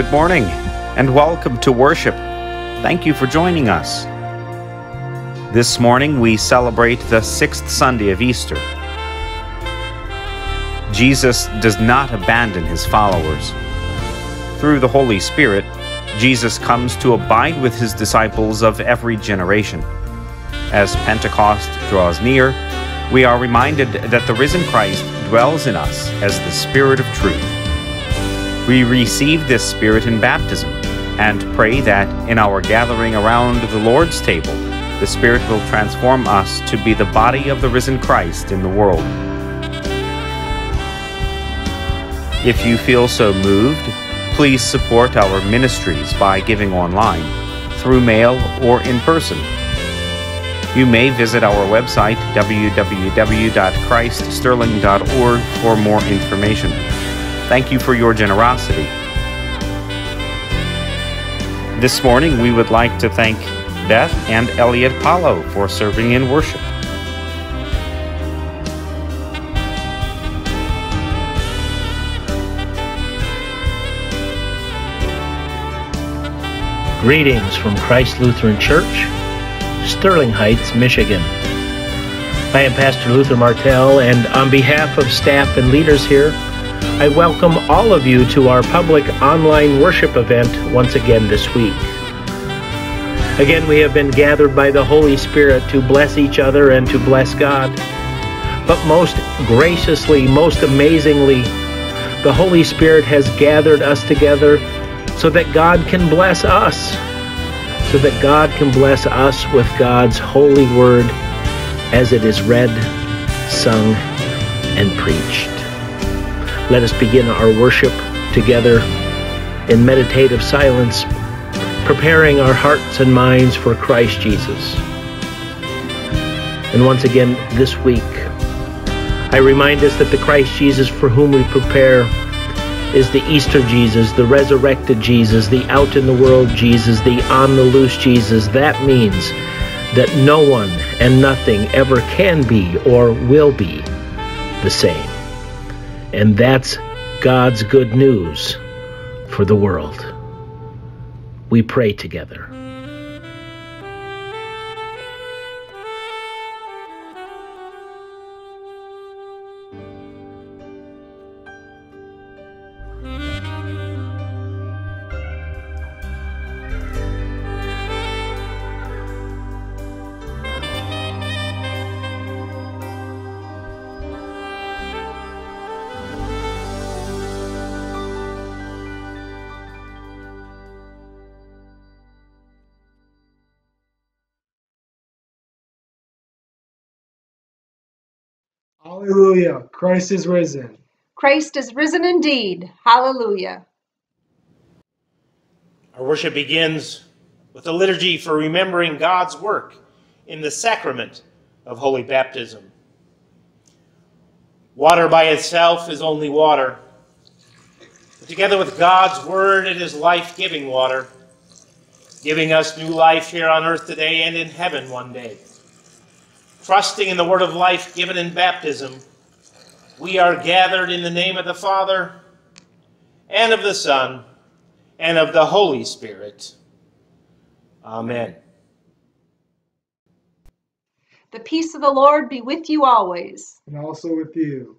Good morning and welcome to worship. Thank you for joining us. This morning we celebrate the sixth Sunday of Easter. Jesus does not abandon his followers. Through the Holy Spirit, Jesus comes to abide with his disciples of every generation. As Pentecost draws near, we are reminded that the risen Christ dwells in us as the Spirit of truth. We receive this Spirit in baptism and pray that in our gathering around the Lord's table, the Spirit will transform us to be the body of the risen Christ in the world. If you feel so moved, please support our ministries by giving online, through mail, or in person. You may visit our website www.christsterling.org for more information. Thank you for your generosity. This morning, we would like to thank Beth and Elliot Paulo for serving in worship. Greetings from Christ Lutheran Church, Sterling Heights, Michigan. I am Pastor Luther Martell, and on behalf of staff and leaders here, I welcome all of you to our public online worship event once again this week. Again, we have been gathered by the Holy Spirit to bless each other and to bless God. But most graciously, most amazingly, the Holy Spirit has gathered us together so that God can bless us, so that God can bless us with God's holy word as it is read, sung, and preached. Let us begin our worship together in meditative silence, preparing our hearts and minds for Christ Jesus. And once again, this week, I remind us that the Christ Jesus for whom we prepare is the Easter Jesus, the resurrected Jesus, the out in the world Jesus, the on the loose Jesus. That means that no one and nothing ever can be or will be the same. And that's God's good news for the world. We pray together. Hallelujah. Christ is risen. Christ is risen indeed. Hallelujah. Our worship begins with a liturgy for remembering God's work in the sacrament of holy baptism. Water by itself is only water. But together with God's word, it is life giving water, giving us new life here on earth today and in heaven one day. Trusting in the word of life given in baptism, we are gathered in the name of the Father, and of the Son, and of the Holy Spirit. Amen. The peace of the Lord be with you always. And also with you.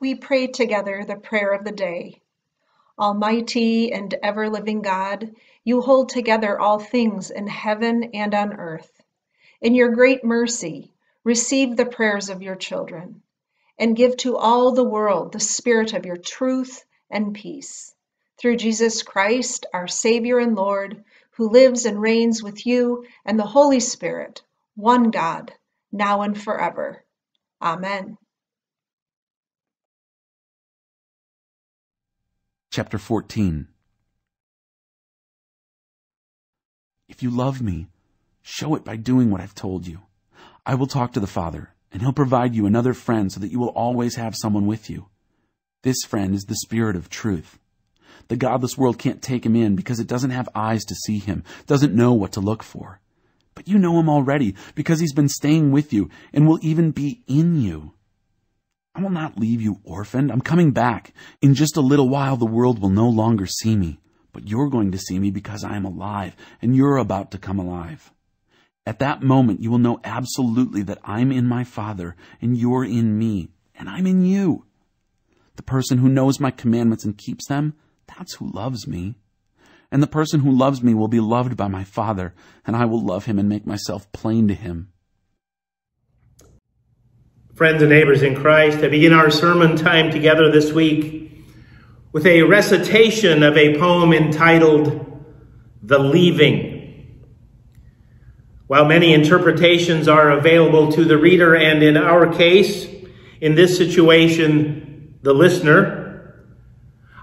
We pray together the prayer of the day. Almighty and ever living God, you hold together all things in heaven and on earth. In your great mercy, receive the prayers of your children and give to all the world the spirit of your truth and peace. Through Jesus Christ, our Savior and Lord, who lives and reigns with you and the Holy Spirit, one God, now and forever. Amen. Chapter 14 If you love me, show it by doing what I've told you. I will talk to the Father, and he'll provide you another friend so that you will always have someone with you. This friend is the Spirit of truth. The godless world can't take him in because it doesn't have eyes to see him, doesn't know what to look for. But you know him already because he's been staying with you and will even be in you. I will not leave you orphaned. I'm coming back. In just a little while, the world will no longer see me, but you're going to see me because I am alive, and you're about to come alive. At that moment, you will know absolutely that I'm in my Father, and you're in me, and I'm in you. The person who knows my commandments and keeps them, that's who loves me. And the person who loves me will be loved by my Father, and I will love him and make myself plain to him. Friends and neighbors in Christ, I begin our sermon time together this week with a recitation of a poem entitled The Leaving. While many interpretations are available to the reader, and in our case, in this situation, the listener,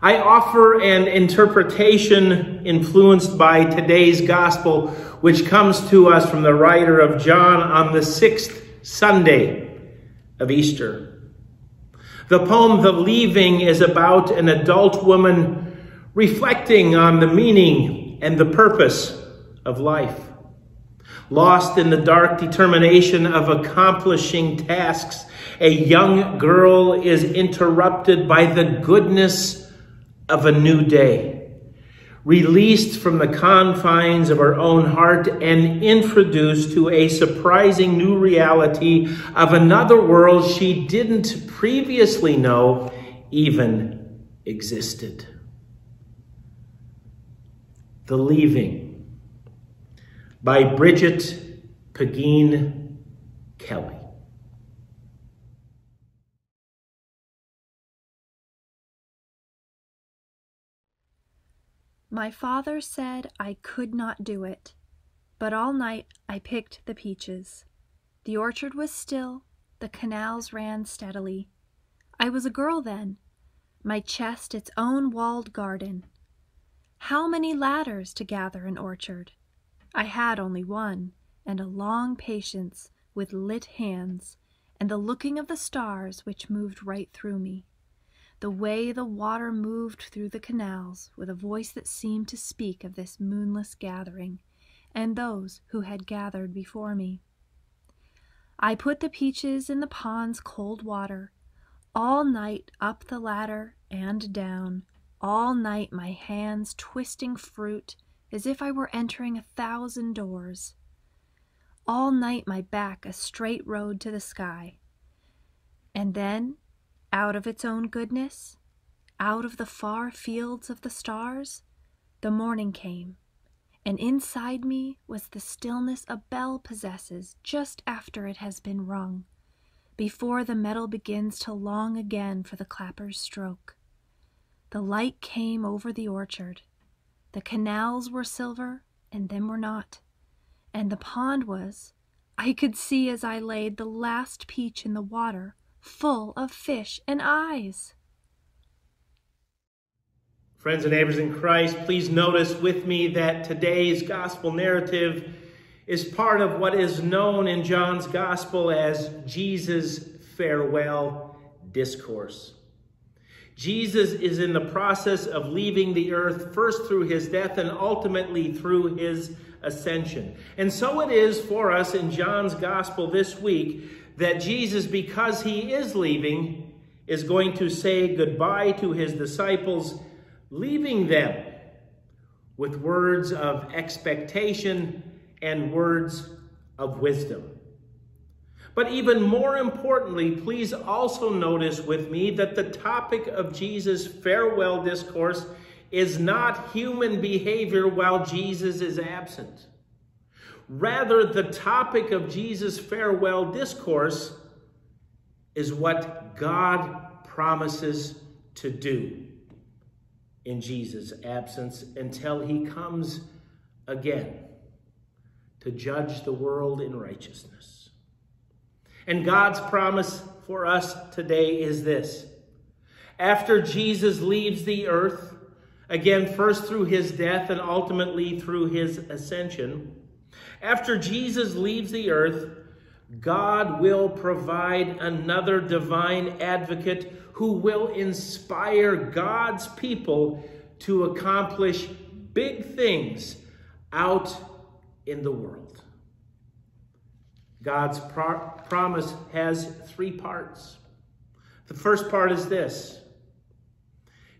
I offer an interpretation influenced by today's gospel, which comes to us from the writer of John on the sixth Sunday of Easter. The poem, The Leaving, is about an adult woman reflecting on the meaning and the purpose of life. Lost in the dark determination of accomplishing tasks, a young girl is interrupted by the goodness of a new day released from the confines of her own heart and introduced to a surprising new reality of another world she didn't previously know even existed. The Leaving by Brigit Pegeen Kelly. My father said I could not do it, but all night I picked the peaches. The orchard was still, the canals ran steadily. I was a girl then, my chest its own walled garden. How many ladders to gather an orchard? I had only one, and a long patience with lit hands, and the looking of the stars which moved right through me the way the water moved through the canals with a voice that seemed to speak of this moonless gathering and those who had gathered before me. I put the peaches in the pond's cold water, all night up the ladder and down, all night my hands twisting fruit as if I were entering a thousand doors. All night my back a straight road to the sky. And then out of its own goodness, out of the far fields of the stars, the morning came, and inside me was the stillness a bell possesses just after it has been rung, before the metal begins to long again for the clapper's stroke. The light came over the orchard. The canals were silver, and then were not. And the pond was, I could see as I laid the last peach in the water, full of fish and eyes. Friends and neighbors in Christ, please notice with me that today's gospel narrative is part of what is known in John's gospel as Jesus' farewell discourse. Jesus is in the process of leaving the earth, first through his death and ultimately through his ascension. And so it is for us in John's gospel this week that Jesus, because he is leaving, is going to say goodbye to his disciples, leaving them with words of expectation and words of wisdom. But even more importantly, please also notice with me that the topic of Jesus' farewell discourse is not human behavior while Jesus is absent. Rather, the topic of Jesus' farewell discourse is what God promises to do in Jesus' absence until he comes again to judge the world in righteousness. And God's promise for us today is this. After Jesus leaves the earth, again, first through his death and ultimately through his ascension, after Jesus leaves the earth, God will provide another divine advocate who will inspire God's people to accomplish big things out in the world. God's pro promise has three parts. The first part is this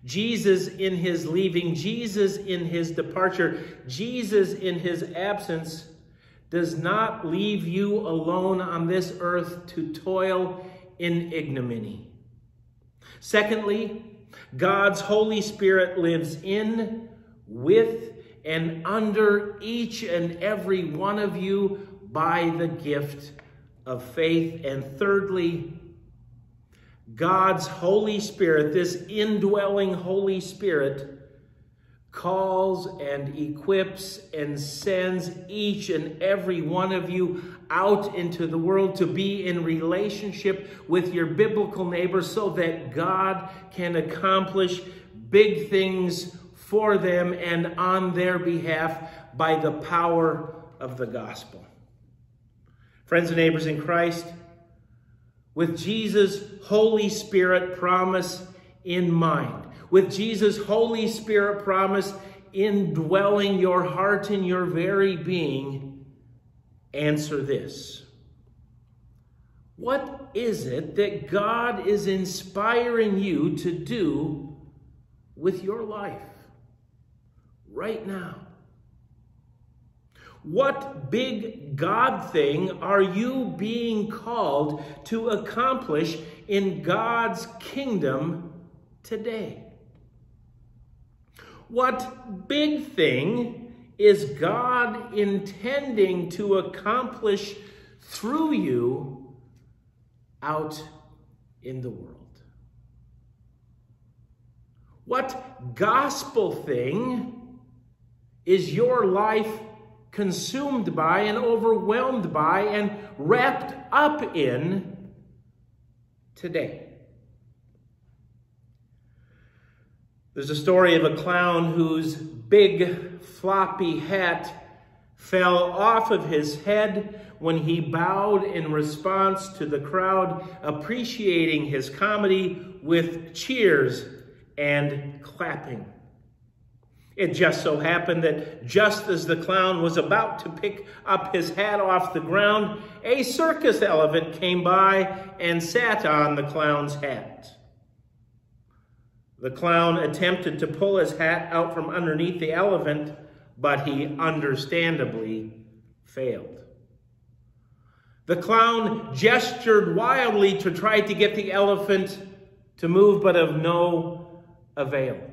Jesus in his leaving, Jesus in his departure, Jesus in his absence does not leave you alone on this earth to toil in ignominy. Secondly, God's Holy Spirit lives in, with, and under each and every one of you by the gift of faith. And thirdly, God's Holy Spirit, this indwelling Holy Spirit, calls and equips and sends each and every one of you out into the world to be in relationship with your biblical neighbor so that God can accomplish big things for them and on their behalf by the power of the gospel. Friends and neighbors in Christ, with Jesus' Holy Spirit promise in mind, with Jesus' Holy Spirit promise indwelling your heart and your very being, answer this. What is it that God is inspiring you to do with your life right now? What big God thing are you being called to accomplish in God's kingdom today? What big thing is God intending to accomplish through you out in the world? What gospel thing is your life consumed by and overwhelmed by and wrapped up in today. There's a story of a clown whose big floppy hat fell off of his head when he bowed in response to the crowd appreciating his comedy with cheers and clapping. It just so happened that just as the clown was about to pick up his hat off the ground, a circus elephant came by and sat on the clown's hat. The clown attempted to pull his hat out from underneath the elephant, but he understandably failed. The clown gestured wildly to try to get the elephant to move, but of no avail.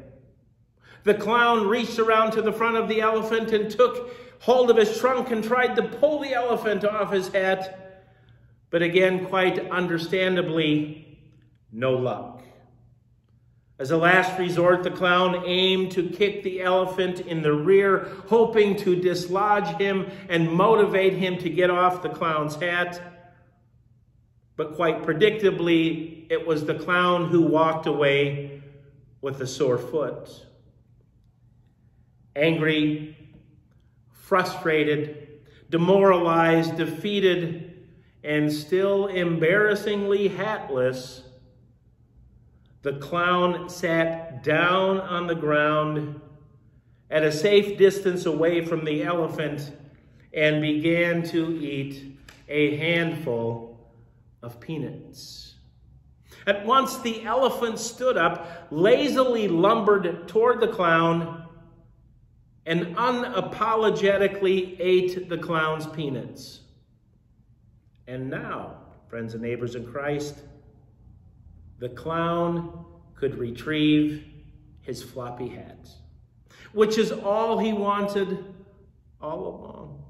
The clown reached around to the front of the elephant and took hold of his trunk and tried to pull the elephant off his hat. But again, quite understandably, no luck. As a last resort, the clown aimed to kick the elephant in the rear, hoping to dislodge him and motivate him to get off the clown's hat. But quite predictably, it was the clown who walked away with a sore foot angry, frustrated, demoralized, defeated, and still embarrassingly hatless, the clown sat down on the ground at a safe distance away from the elephant and began to eat a handful of peanuts. At once the elephant stood up, lazily lumbered toward the clown, and unapologetically ate the clown's peanuts. And now, friends and neighbors in Christ, the clown could retrieve his floppy hat, which is all he wanted all along.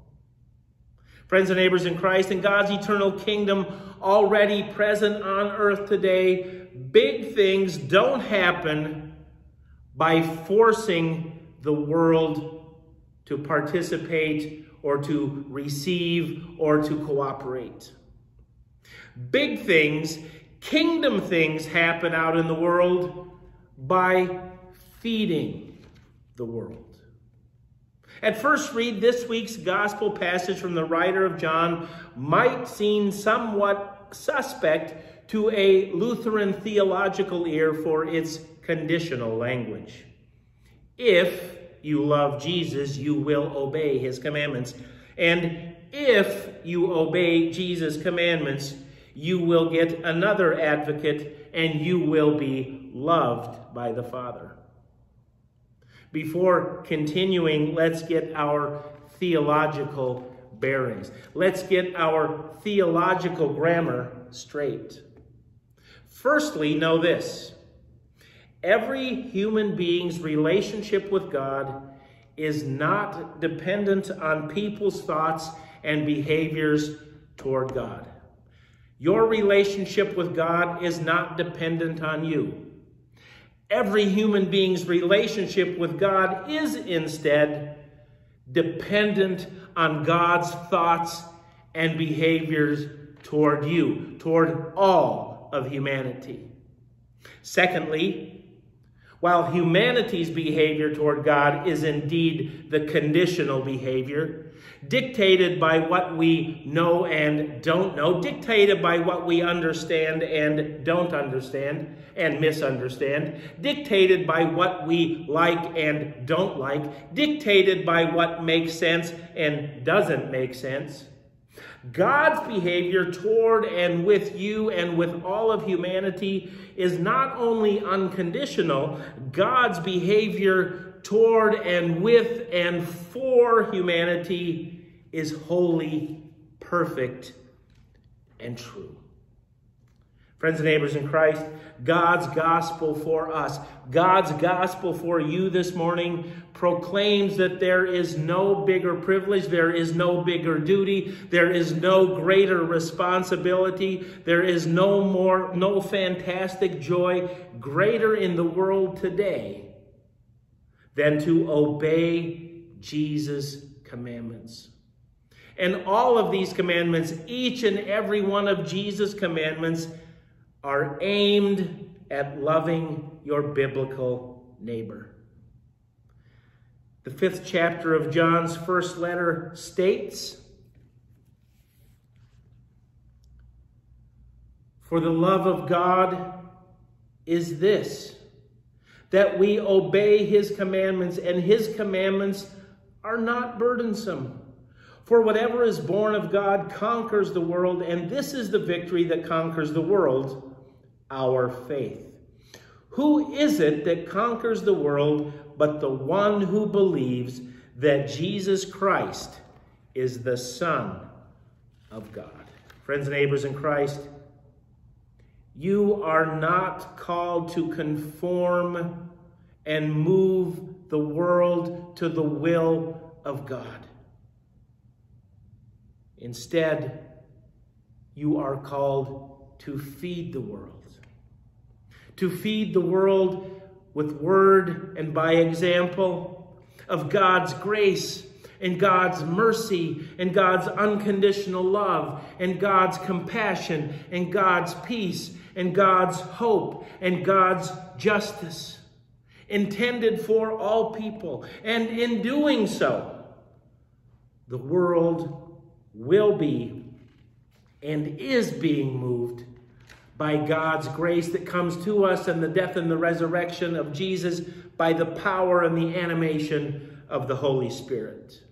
Friends and neighbors in Christ, in God's eternal kingdom, already present on earth today, big things don't happen by forcing the world to participate or to receive or to cooperate. Big things, kingdom things happen out in the world by feeding the world. At first read, this week's gospel passage from the writer of John might seem somewhat suspect to a Lutheran theological ear for its conditional language. If you love Jesus, you will obey his commandments. And if you obey Jesus' commandments, you will get another advocate and you will be loved by the Father. Before continuing, let's get our theological bearings. Let's get our theological grammar straight. Firstly, know this every human being's relationship with God is not dependent on people's thoughts and behaviors toward God. Your relationship with God is not dependent on you. Every human being's relationship with God is instead dependent on God's thoughts and behaviors toward you, toward all of humanity. Secondly, while humanity's behavior toward God is indeed the conditional behavior, dictated by what we know and don't know, dictated by what we understand and don't understand and misunderstand, dictated by what we like and don't like, dictated by what makes sense and doesn't make sense. God's behavior toward and with you and with all of humanity is not only unconditional, God's behavior toward and with and for humanity is wholly perfect and true. Friends and neighbors in Christ, God's gospel for us, God's gospel for you this morning proclaims that there is no bigger privilege, there is no bigger duty, there is no greater responsibility, there is no more, no fantastic joy greater in the world today than to obey Jesus' commandments. And all of these commandments, each and every one of Jesus' commandments, are aimed at loving your biblical neighbor. The fifth chapter of John's first letter states, For the love of God is this, that we obey his commandments, and his commandments are not burdensome. For whatever is born of God conquers the world, and this is the victory that conquers the world our faith. Who is it that conquers the world but the one who believes that Jesus Christ is the Son of God? Friends and neighbors in Christ, you are not called to conform and move the world to the will of God. Instead, you are called to feed the world to feed the world with word and by example of God's grace and God's mercy and God's unconditional love and God's compassion and God's peace and God's hope and God's justice intended for all people. And in doing so, the world will be and is being moved by God's grace that comes to us and the death and the resurrection of Jesus by the power and the animation of the Holy Spirit.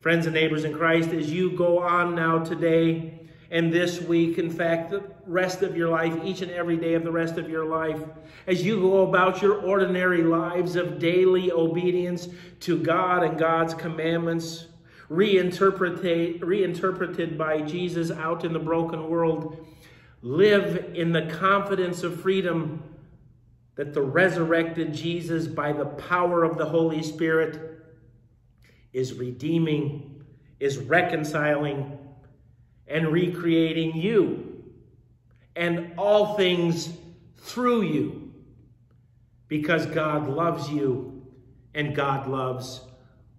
Friends and neighbors in Christ, as you go on now today and this week, in fact, the rest of your life, each and every day of the rest of your life, as you go about your ordinary lives of daily obedience to God and God's commandments, reinterpreted, reinterpreted by Jesus out in the broken world, live in the confidence of freedom that the resurrected Jesus, by the power of the Holy Spirit, is redeeming, is reconciling, and recreating you and all things through you because God loves you and God loves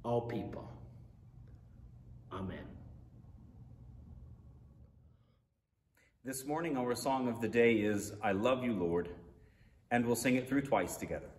all people. Amen. This morning, our song of the day is I Love You, Lord, and we'll sing it through twice together.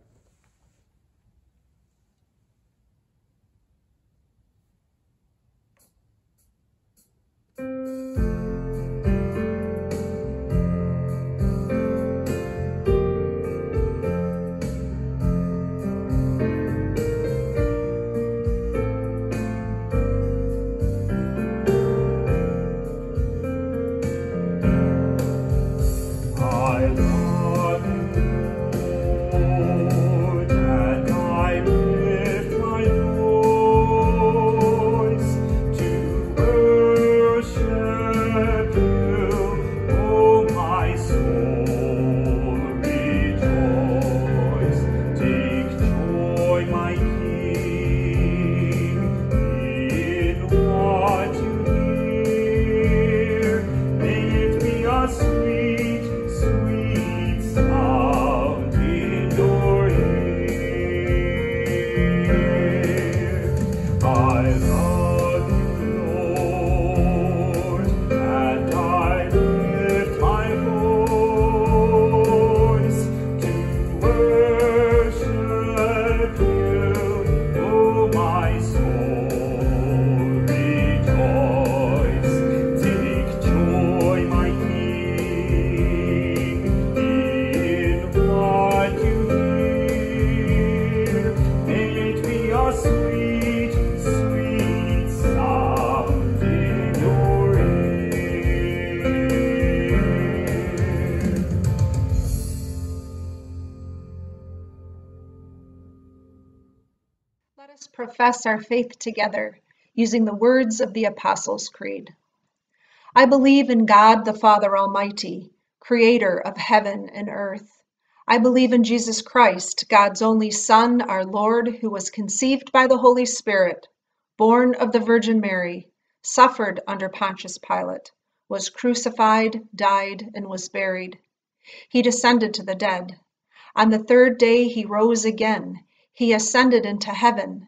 Profess our faith together using the words of the Apostles' Creed. I believe in God the Father Almighty, creator of heaven and earth. I believe in Jesus Christ, God's only Son, our Lord, who was conceived by the Holy Spirit, born of the Virgin Mary, suffered under Pontius Pilate, was crucified, died, and was buried. He descended to the dead. On the third day he rose again. He ascended into heaven.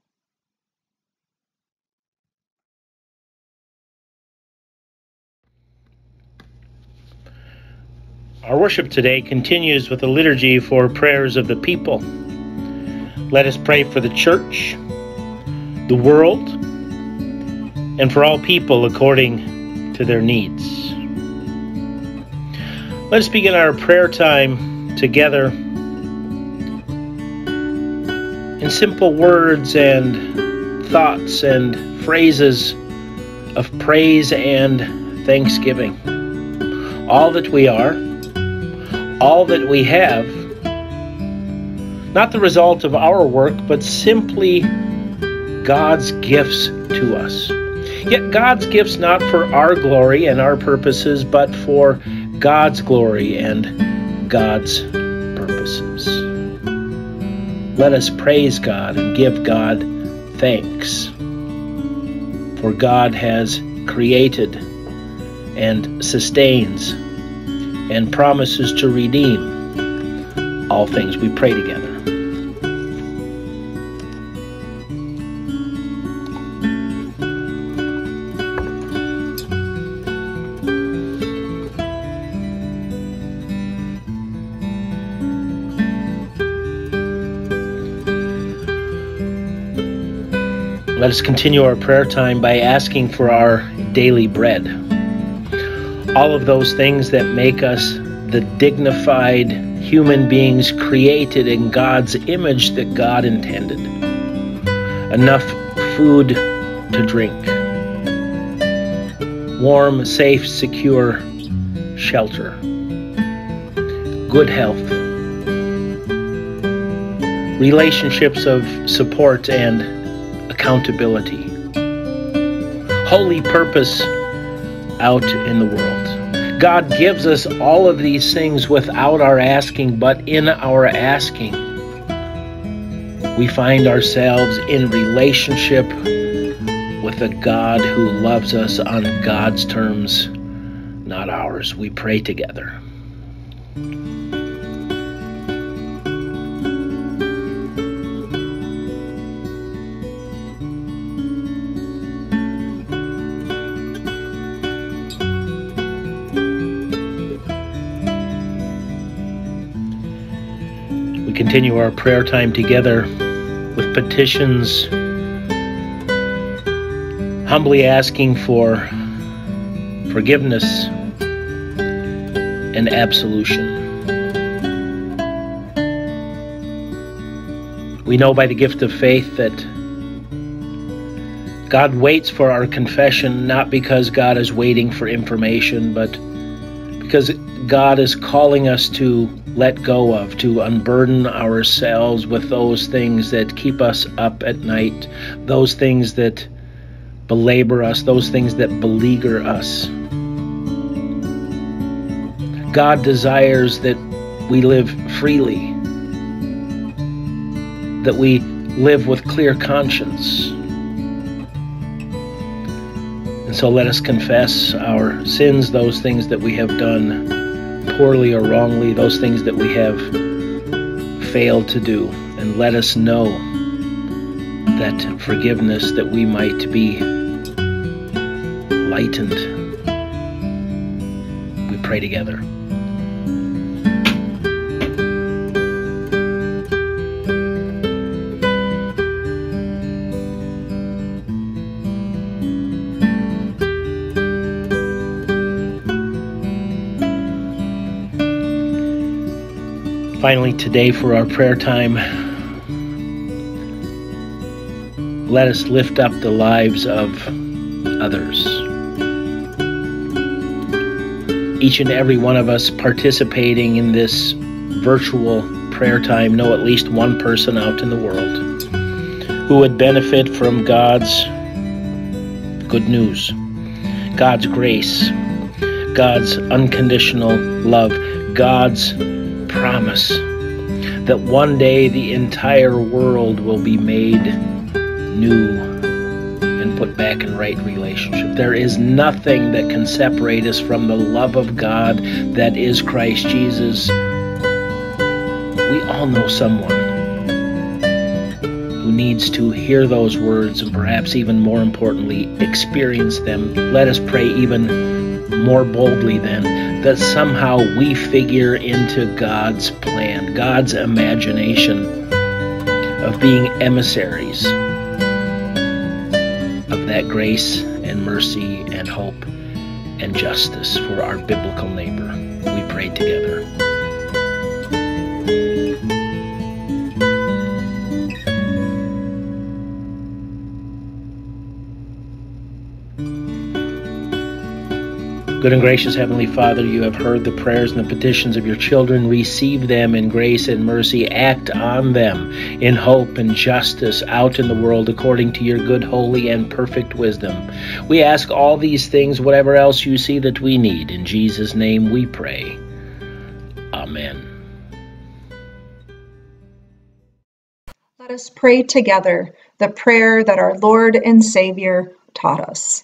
Our worship today continues with a liturgy for prayers of the people. Let us pray for the church, the world, and for all people according to their needs. Let us begin our prayer time together in simple words and thoughts and phrases of praise and thanksgiving. All that we are, all that we have, not the result of our work, but simply God's gifts to us. Yet God's gifts not for our glory and our purposes, but for God's glory and God's purposes. Let us praise God and give God thanks. For God has created and sustains and promises to redeem all things. We pray together. Let us continue our prayer time by asking for our daily bread. All of those things that make us the dignified human beings created in God's image that God intended. Enough food to drink, warm, safe, secure shelter, good health, relationships of support and accountability, holy purpose out in the world. God gives us all of these things without our asking, but in our asking, we find ourselves in relationship with a God who loves us on God's terms, not ours. We pray together. Continue our prayer time together with petitions, humbly asking for forgiveness and absolution. We know by the gift of faith that God waits for our confession not because God is waiting for information, but because God is calling us to let go of, to unburden ourselves with those things that keep us up at night, those things that belabor us, those things that beleaguer us. God desires that we live freely, that we live with clear conscience. And so let us confess our sins, those things that we have done poorly or wrongly, those things that we have failed to do, and let us know that forgiveness that we might be lightened. We pray together. Finally, today for our prayer time, let us lift up the lives of others. Each and every one of us participating in this virtual prayer time know at least one person out in the world who would benefit from God's good news, God's grace, God's unconditional love, God's promise that one day the entire world will be made new and put back in right relationship. There is nothing that can separate us from the love of God that is Christ Jesus. We all know someone who needs to hear those words and perhaps even more importantly, experience them. Let us pray even more boldly then that somehow we figure into God's plan, God's imagination of being emissaries of that grace and mercy and hope and justice for our biblical neighbor. We pray together. Good and gracious Heavenly Father, you have heard the prayers and the petitions of your children. Receive them in grace and mercy. Act on them in hope and justice out in the world according to your good, holy, and perfect wisdom. We ask all these things, whatever else you see that we need. In Jesus' name we pray. Amen. Let us pray together the prayer that our Lord and Savior taught us.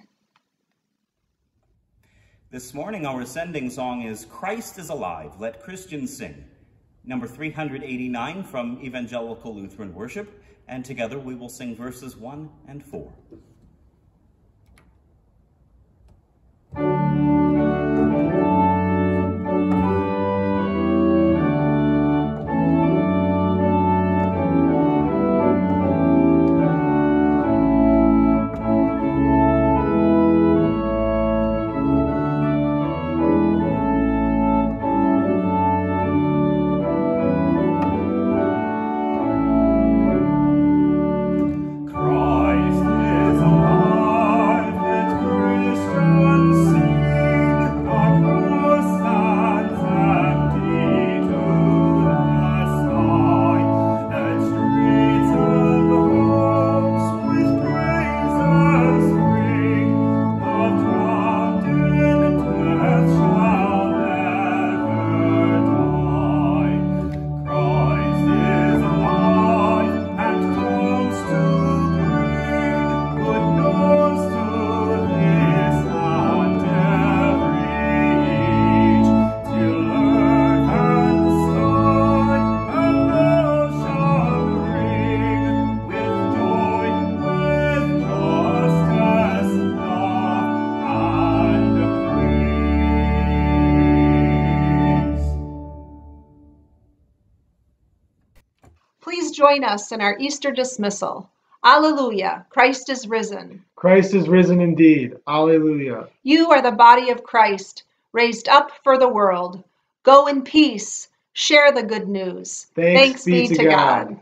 This morning, our ascending song is Christ is Alive, Let Christians Sing, number 389 from Evangelical Lutheran Worship, and together we will sing verses 1 and 4. Join us in our Easter dismissal. Alleluia, Christ is risen. Christ is risen indeed. Alleluia. You are the body of Christ, raised up for the world. Go in peace, share the good news. Thanks, Thanks be, be, to God. God.